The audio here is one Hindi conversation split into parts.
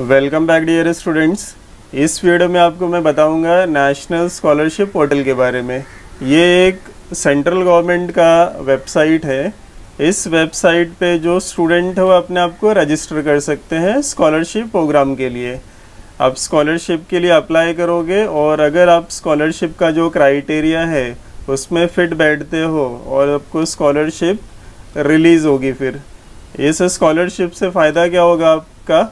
वेलकम बैक डियर स्टूडेंट्स इस वीडियो में आपको मैं बताऊँगा नेशनल स्कॉलरशिप पोर्टल के बारे में। ये एक सेंट्रल गवर्नमेंट का वेबसाइट है। इस वेबसाइट पे जो स्टूडेंट है वो अपने आप को रजिस्टर कर सकते हैं स्कॉलरशिप प्रोग्राम के लिए। आप स्कॉलरशिप के लिए अप्लाई करोगे और अगर आप स्कॉलरशिप का जो क्राइटेरिया है, उसमें फिट बैठते हो और आपको स्कॉलरशिप रिलीज़ होगी फिर। इस स्कॉलरशिप से फ़ायदा क्या होगा आपका?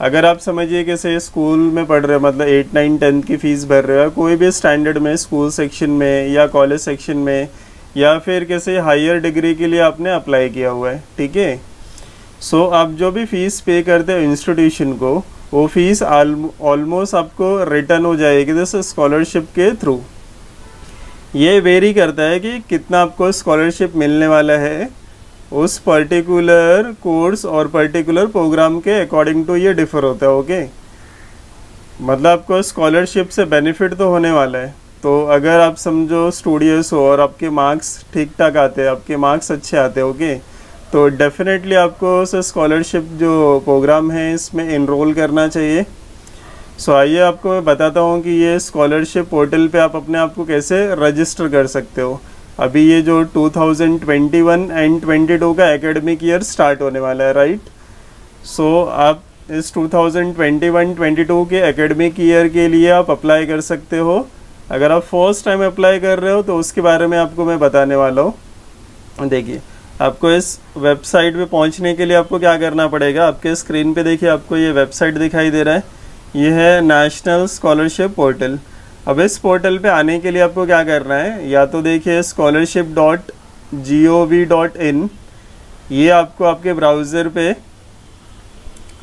अगर आप समझिए कि से स्कूल में पढ़ रहे हो मतलब एट नाइन टेंथ की फ़ीस भर रहे हो कोई भी स्टैंडर्ड में स्कूल सेक्शन में, या कॉलेज सेक्शन में, या फिर कैसे हायर डिग्री के लिए आपने अप्लाई किया हुआ है, ठीक है? सो आप जो भी फ़ीस पे करते हो इंस्टीट्यूशन को, वो फ़ीस ऑलमोस्ट आपको रिटर्न हो जाएगी दिस स्कॉलरशिप के थ्रू ये वेरी करता है कि कितना आपको स्कॉलरशिप मिलने वाला है उस पर्टिकुलर कोर्स और पर्टिकुलर प्रोग्राम के अकॉर्डिंग टू ये डिफर होता है ओके मतलब आपको स्कॉलरशिप से बेनिफिट तो होने वाला है। तो अगर आप समझो स्टूडियस हो और आपके मार्क्स ठीक ठाक आते हैं, आपके मार्क्स अच्छे आते हैं ओके तो डेफिनेटली आपको उस स्कॉलरशिप जो प्रोग्राम है, इसमें इनरोल करना चाहिए। सो आइए आपको मैं बताता हूँ कि ये स्कॉलरशिप पोर्टल पे आप अपने आप को कैसे रजिस्टर कर सकते हो। अभी ये जो 2021 एंड 22 का एकेडमिक ईयर स्टार्ट होने वाला है राइट सो so, आप इस 2021-22 के एकेडमिक ईयर के लिए आप अप्लाई कर सकते हो। अगर आप फ़र्स्ट टाइम अप्लाई कर रहे हो तो उसके बारे में आपको मैं बताने वाला हूँ। देखिए आपको इस वेबसाइट पे पहुँचने के लिए आपको क्या करना पड़ेगा? आपके स्क्रीन पे देखिए आपको ये वेबसाइट दिखाई दे रहा है। ये है नेशनल स्कॉलरशिप पोर्टल अब इस पोर्टल पे आने के लिए आपको क्या करना है? या तो देखिए scholarship dot G O V dot in ये आपको आपके ब्राउज़र पे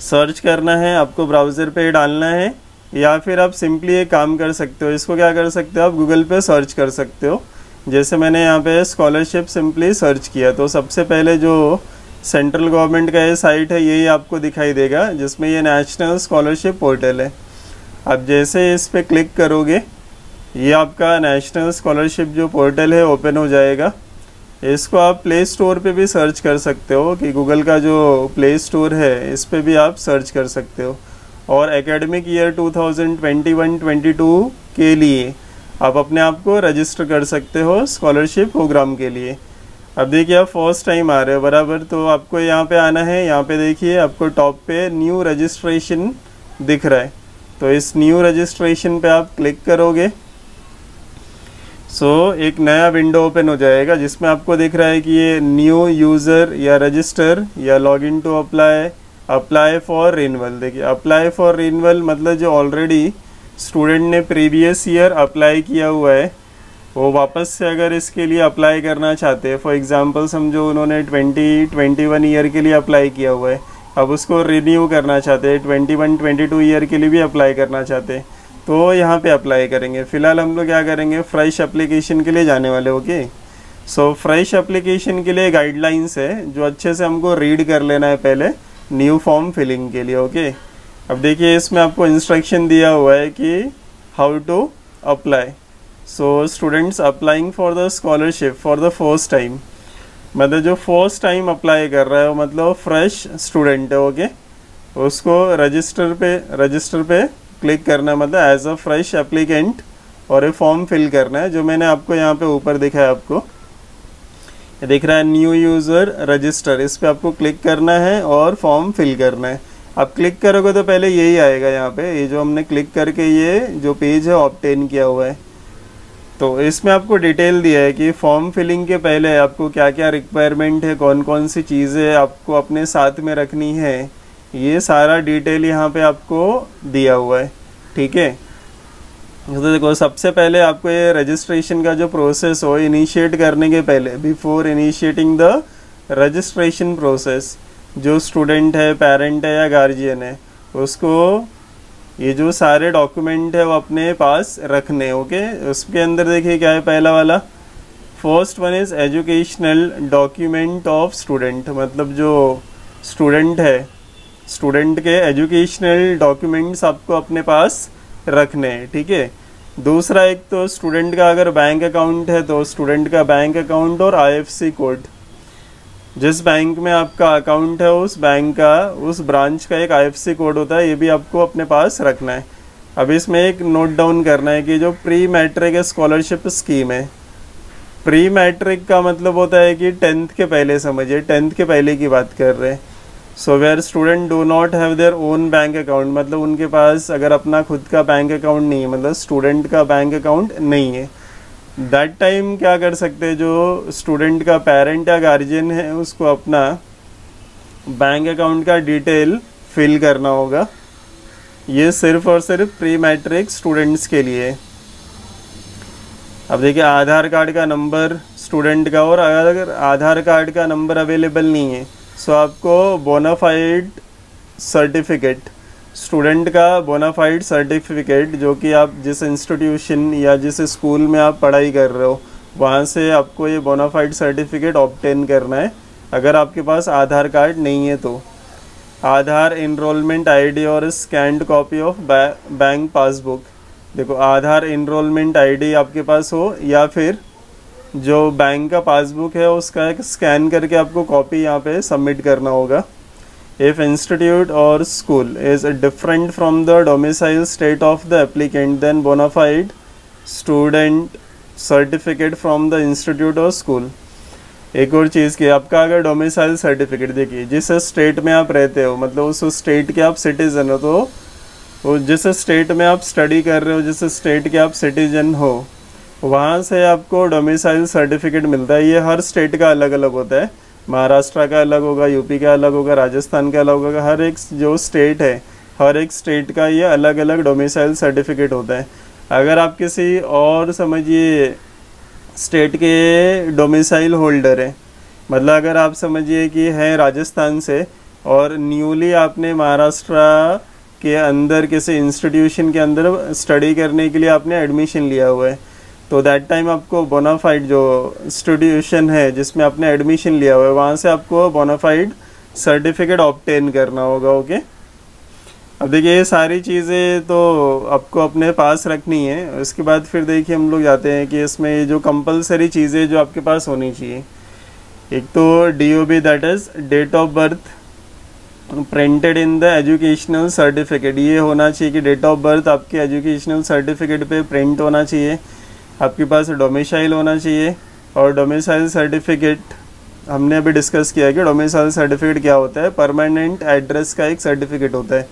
सर्च करना है, आपको ब्राउज़र पे डालना है, या फिर आप सिंपली ये काम कर सकते हो, इसको क्या कर सकते हो, आप गूगल पे सर्च कर सकते हो। जैसे मैंने यहाँ पे स्कॉलरशिप सिंपली सर्च किया तो सबसे पहले जो सेंट्रल गवर्नमेंट का ये साइट है, यही आपको दिखाई देगा, जिसमें ये नेशनल स्कॉलरशिप पोर्टल है। अब जैसे इस पर क्लिक करोगे, ये आपका नेशनल स्कॉलरशिप जो पोर्टल है ओपन हो जाएगा। इसको आप प्ले स्टोर पे भी सर्च कर सकते हो, कि गूगल का जो प्ले स्टोर है, इस पर भी आप सर्च कर सकते हो। और एकेडमिक ईयर 2021-22 के लिए आप अपने आप को रजिस्टर कर सकते हो स्कॉलरशिप प्रोग्राम के लिए। अब देखिए, आप फ़र्स्ट टाइम आ रहे हो, बराबर तो आपको यहाँ पे आना है। यहाँ पे देखिए, आपको टॉप पे न्यू रजिस्ट्रेशन दिख रहा है। तो इस न्यू रजिस्ट्रेशन पे आप क्लिक करोगे। सो so, एक नया विंडो ओपन हो जाएगा जिसमें आपको दिख रहा है कि ये न्यू यूज़र या रजिस्टर या log in to apply apply for renewal देखिए अप्लाई फॉर रिनवल मतलब जो ऑलरेडी स्टूडेंट ने प्रीवियस ईयर अप्लाई किया हुआ है वो वापस से अगर इसके लिए अप्लाई करना चाहते हैं फॉर एग्जांपल समझो उन्होंने ट्वेंटी ट्वेंटी वन ईयर के लिए अप्लाई किया हुआ है अब उसको रिन्यू करना चाहते हैं twenty one twenty two year के लिए भी अप्लाई करना चाहते हैं। तो यहाँ पे अप्लाई करेंगे। फ़िलहाल हम लोग क्या करेंगे फ्रेश एप्लीकेशन के लिए जाने वाले ओके सो फ्रेश एप्लीकेशन के लिए गाइडलाइंस है, जो अच्छे से हमको रीड कर लेना है पहले न्यू फॉर्म फिलिंग के लिए ओके अब देखिए, इसमें आपको इंस्ट्रक्शन दिया हुआ है कि how to apply so students applying for the scholarship for the first time मतलब जो फ़र्स्ट टाइम अप्लाई कर रहा है, वो मतलब फ्रेश स्टूडेंट है ओके उसको रजिस्टर पे रजिस्टर पे क्लिक करना है मतलब एज अ फ्रेश एप्लीकेंट और ये फॉर्म फिल करना है, जो मैंने आपको यहाँ पे ऊपर दिखा है आपको। ये दिख रहा है न्यू यूज़र रजिस्टर इस पर आपको क्लिक करना है और फॉर्म फिल करना है। आप क्लिक करोगे तो पहले यही आएगा यहाँ पे, ये जो हमने क्लिक करके ये, जो पेज है ऑप्टेन किया हुआ है। तो इसमें आपको डिटेल दिया है कि फॉर्म फिलिंग के पहले आपको क्या क्या रिक्वायरमेंट है कौन कौन सी चीज़ें आपको अपने साथ में रखनी है, ये सारा डिटेल यहाँ पे आपको दिया हुआ है, ठीक है? तो देखो, सबसे पहले आपको ये रजिस्ट्रेशन का जो प्रोसेस हो इनिशिएट करने के पहले before initiating the registration process जो स्टूडेंट है पेरेंट है या गार्जियन है, उसको ये जो सारे डॉक्यूमेंट है वो अपने पास रखने ओके उसके अंदर देखिए क्या है पहला वाला। First one is educational document of student मतलब जो स्टूडेंट है स्टूडेंट के एजुकेशनल डॉक्यूमेंट्स आपको अपने पास रखने हैं ठीक है? दूसरा एक तो स्टूडेंट का अगर बैंक अकाउंट है तो स्टूडेंट का बैंक अकाउंट और आईएफसी कोड जिस बैंक में आपका अकाउंट है, उस बैंक का, उस ब्रांच का एक आईएफसी कोड होता है, ये भी आपको अपने पास रखना है। अब इसमें एक नोट डाउन करना है कि जो प्री मैट्रिक स्कॉलरशिप स्कीम है प्री मैट्रिक का मतलब होता है कि टेंथ के पहले समझिए टेंथ के पहले की बात कर रहे हैं। So where student do not have their own bank account मतलब उनके पास अगर अपना खुद का बैंक अकाउंट नहीं है मतलब स्टूडेंट का बैंक अकाउंट नहीं है दैट टाइम क्या कर सकते हैं? जो स्टूडेंट का पेरेंट या गार्जियन है, उसको अपना बैंक अकाउंट का डिटेल फिल करना होगा। ये सिर्फ़ और सिर्फ़ प्री मैट्रिक स्टूडेंट्स के लिए। अब देखिए, आधार कार्ड का नंबर स्टूडेंट का और अगर आधार कार्ड का नंबर अवेलेबल नहीं है सो आपको बोनाफाइड सर्टिफिकेट स्टूडेंट का बोनाफाइड सर्टिफिकेट जो कि आप जिस इंस्टीट्यूशन या जिस स्कूल में आप पढ़ाई कर रहे हो, वहाँ से आपको ये बोनाफाइड सर्टिफिकेट ऑप्टेन करना है। अगर आपके पास आधार कार्ड नहीं है तो। आधार इनरोलमेंट आईडी और scanned copy of bank passbook देखो, आधार इनरोलमेंट आईडी आपके पास हो या फिर जो बैंक का पासबुक है, उसका एक स्कैन करके आपको कॉपी यहाँ पे सबमिट करना होगा। If institute or school is different from the domicile state of the applicant then bona fide student certificate from the institute or school एक और चीज़ की आपका अगर डोमिसाइल सर्टिफिकेट देखिए, जिस स्टेट में आप रहते हो मतलब उस स्टेट के आप सिटीज़न हो तो वो जिस स्टेट में आप स्टडी कर रहे हो, जिस स्टेट के आप सिटीजन हो, वहाँ से आपको डोमिसाइल सर्टिफिकेट मिलता है। ये हर स्टेट का अलग अलग होता है। महाराष्ट्र का अलग होगा, यूपी का अलग होगा, राजस्थान का अलग होगा, हर एक जो स्टेट है, हर एक स्टेट का ये अलग अलग डोमिसाइल सर्टिफिकेट होता है। अगर आप किसी और समझिए स्टेट के डोमिसाइल होल्डर है मतलब अगर आप समझिए कि है राजस्थान से और न्यूली आपने महाराष्ट्र के अंदर, किसी इंस्टीट्यूशन के अंदर स्टडी करने के लिए आपने एडमिशन लिया हुआ है तो दैट टाइम आपको बोनाफाइड जो इंस्टीट्यूशन है, जिसमें आपने एडमिशन लिया हुआ है, वहाँ से आपको बोनाफाइड सर्टिफिकेट ऑप्टेन करना होगा ओके अब देखिए, ये सारी चीज़ें तो आपको अपने पास रखनी है। उसके बाद फिर देखिए, हम लोग जाते हैं कि इसमें ये जो कंपलसरी चीज़ें जो आपके पास होनी चाहिए। एक तो D O B that is date of birth printed in the educational certificate ये होना चाहिए कि डेट ऑफ़ बर्थ आपके एजुकेशनल सर्टिफिकेट पे प्रिंट होना चाहिए। आपके पास डोमिसाइल होना चाहिए और डोमिसाइल सर्टिफिकेट हमने अभी डिस्कस किया कि डोमिसाइल सर्टिफिकेट क्या होता है। परमानेंट एड्रेस का एक सर्टिफिकेट होता है।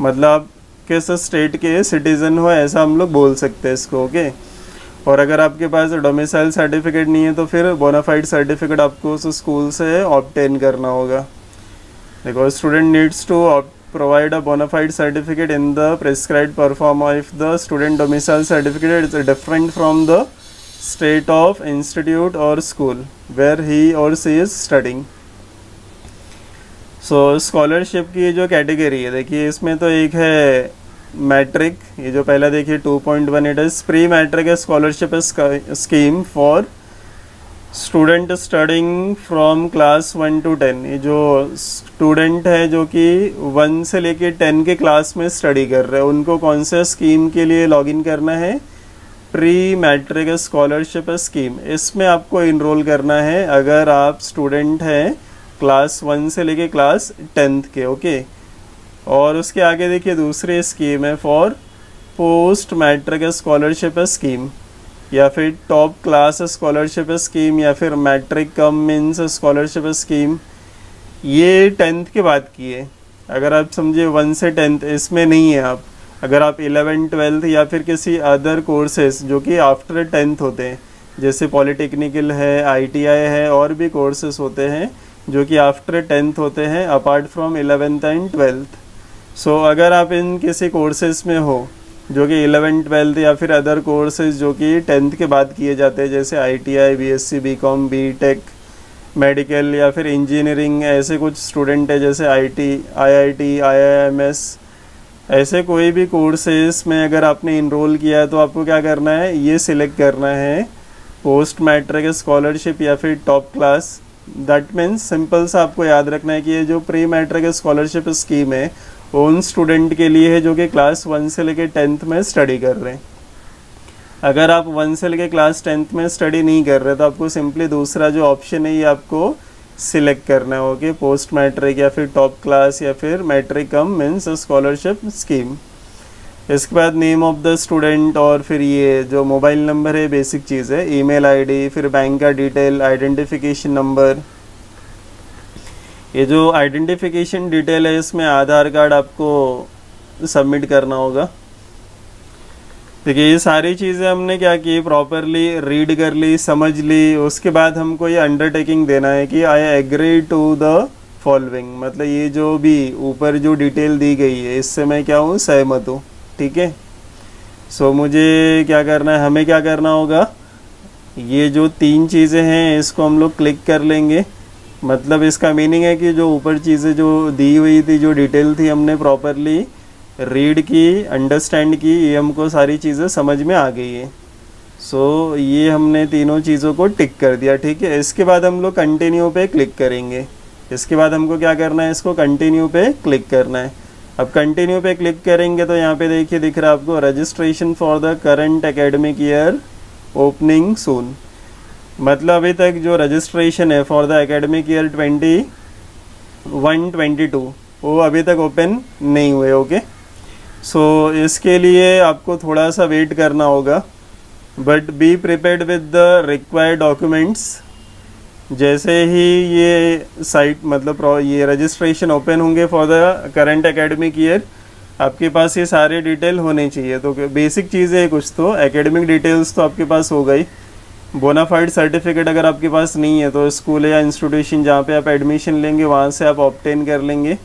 मतलब आप किस स्टेट के सिटीज़न हो ऐसा हम लोग बोल सकते हैं इसको ओके और अगर आपके पास डोमिसाइल सर्टिफिकेट नहीं है तो फिर बोनाफाइड सर्टिफिकेट आपको उस स्कूल से ऑप्टेन करना होगा। देखो student needs to provide a bona fide certificate in the prescribed perform if the student domicile certificate is different from the state of institute or school where he or she is studying so so, scholarship की जो कैटेगरी है देखिए इसमें तो एक है मैट्रिक ये जो पहला देखिए 2.1 it is pre matric scholarship scheme for student studying from class one to ten ये जो स्टूडेंट है जो कि वन से लेके टेन के क्लास में स्टडी कर रहे हैं, उनको कौन से स्कीम के लिए लॉगिन करना है? प्री मैट्रिक स्कॉलरशिप स्कीम इसमें आपको इनरोल करना है अगर आप स्टूडेंट हैं क्लास वन से लेके क्लास टेंथ के ओके और उसके आगे देखिए दूसरी स्कीम है for post matric scholarship scheme या फिर टॉप क्लास स्कॉलरशिप स्कीम या फिर matric cum means scholarship scheme ये टेंथ के बाद की है। अगर आप समझे वन से टेंथ इसमें नहीं है आप। अगर आप इलेवन ट्वेल्थ या फिर किसी अदर कोर्सेज जो कि आफ्टर टेंथ होते हैं, जैसे पॉलिटेक्निकल है आईटीआई है, और भी कोर्सेज होते हैं, जो कि आफ्टर टेंथ होते हैं apart from eleventh and twelfth so अगर आप इन किसी कोर्सेज में हो जो कि इलेवन, ट्वेल्थ या फिर अदर कोर्सेज जो कि टेंथ के बाद किए जाते हैं, जैसे I T I B S C B com B tech medical या फिर इंजीनियरिंग ऐसे कुछ स्टूडेंट है, जैसे I T I I T I I M S ऐसे कोई भी कोर्सेज में अगर आपने इनरोल किया है तो आपको क्या करना है? ये सिलेक्ट करना है पोस्ट मैट्रिक स्कॉलरशिप या फिर top class that means simple सा आपको याद रखना है कि ये जो प्री मैट्रिक स्कॉलरशिप स्कीम है उन स्टूडेंट के लिए है जो कि क्लास वन से लेके टेंथ में स्टडी कर रहे हैं। अगर आप वन से लेके क्लास टेंथ में स्टडी नहीं कर रहे तो आपको सिंपली दूसरा जो ऑप्शन है, ये आपको सिलेक्ट करना है, ओके? पोस्ट मैट्रिक या फिर टॉप क्लास या फिर matric cum means scholarship scheme. इसके बाद नेम ऑफ़ द स्टूडेंट और फिर ये जो मोबाइल नंबर है, बेसिक चीज़ है, ईमेल आईडी, फिर बैंक का डिटेल, आइडेंटिफिकेशन नंबर ये जो आइडेंटिफिकेशन डिटेल है, इसमें आधार कार्ड आपको सबमिट करना होगा। देखिए, ये सारी चीज़ें हमने क्या की? प्रॉपरली रीड कर ली, समझ ली। उसके बाद हमको ये अंडरटेकिंग देना है कि I agree to the following मतलब ये जो भी ऊपर जो डिटेल दी गई है, इससे मैं क्या हूँ? सहमत हूँ। ठीक है? सो मुझे क्या करना है? हमें क्या करना होगा? ये जो तीन चीज़ें हैं, इसको हम लोग क्लिक कर लेंगे। मतलब इसका मीनिंग है कि जो ऊपर चीज़ें जो दी हुई थी जो डिटेल थी हमने प्रॉपरली रीड की अंडरस्टैंड की ये हमको सारी चीज़ें समझ में आ गई है। सो so, ये हमने तीनों चीज़ों को टिक कर दिया ठीक है? इसके बाद हम लोग कंटिन्यू पे क्लिक करेंगे। इसके बाद हमको क्या करना है? इसको कंटिन्यू पे क्लिक करना है। अब कंटिन्यू पे क्लिक करेंगे तो यहाँ पे देखिए दिख रहा है आपको registration for the current academic year opening soon मतलब अभी तक जो रजिस्ट्रेशन है for the academic year twenty one twenty two वो अभी तक ओपन नहीं हुए ओके सो इसके लिए आपको थोड़ा सा वेट करना होगा but be prepared with the required documents जैसे ही ये साइट मतलब ये रजिस्ट्रेशन ओपन होंगे for the current academic year आपके पास ये सारे डिटेल होने चाहिए। तो बेसिक चीज़ कुछ तो एकेडमिक डिटेल्स तो आपके पास हो गई। बोनाफाइड सर्टिफिकेट अगर आपके पास नहीं है तो स्कूल या इंस्टीट्यूशन जहाँ पे आप एडमिशन लेंगे, वहाँ से आप ऑप्टेन कर लेंगे।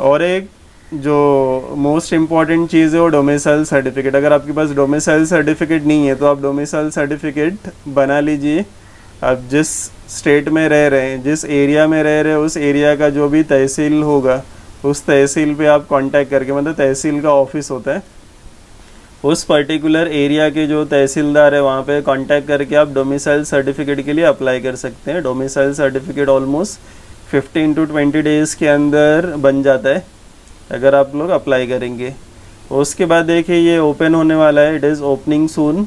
और एक जो मोस्ट इंपॉर्टेंट चीज़ है, वो डोमिसाइल सर्टिफिकेट अगर आपके पास डोमिसाइल सर्टिफिकेट नहीं है तो आप डोमिसाइल सर्टिफिकेट बना लीजिए। आप जिस स्टेट में रह रहे हैं, जिस एरिया में रह रहे हैं, उस एरिया का जो भी तहसील होगा, उस तहसील पे आप कांटेक्ट करके मतलब तहसील का ऑफ़िस होता है उस पर्टिकुलर एरिया के जो तहसीलदार है वहाँ पे कांटेक्ट करके आप डोमिसाइल सर्टिफिकेट के लिए अप्लाई कर सकते हैं। Domicile certificate almost 15 to 20 days के अंदर बन जाता है अगर आप लोग अप्लाई करेंगे। उसके बाद देखिए ये ओपन होने वाला है। इट इज़ ओपनिंग सून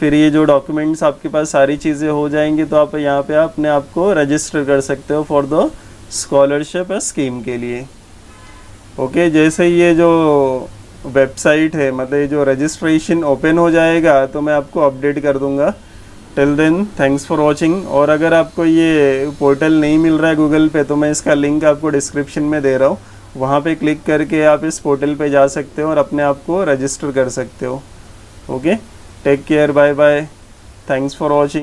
फिर ये जो डॉक्यूमेंट्स आपके पास सारी चीज़ें हो जाएँगी तो आप यहाँ पे अपने आप को रजिस्टर कर सकते हो फॉर द स्कॉलरशिप स्कीम के लिए। ओके okay, जैसे ये जो वेबसाइट है मतलब ये जो रजिस्ट्रेशन ओपन हो जाएगा तो मैं आपको अपडेट कर दूँगा। Till then thanks for watching और अगर आपको ये पोर्टल नहीं मिल रहा है गूगल पे तो मैं इसका लिंक आपको डिस्क्रिप्शन में दे रहा हूँ। वहाँ पे क्लिक करके आप इस पोर्टल पे जा सकते हो और अपने आप को रजिस्टर कर सकते हो। Okay take care bye bye thanks for watching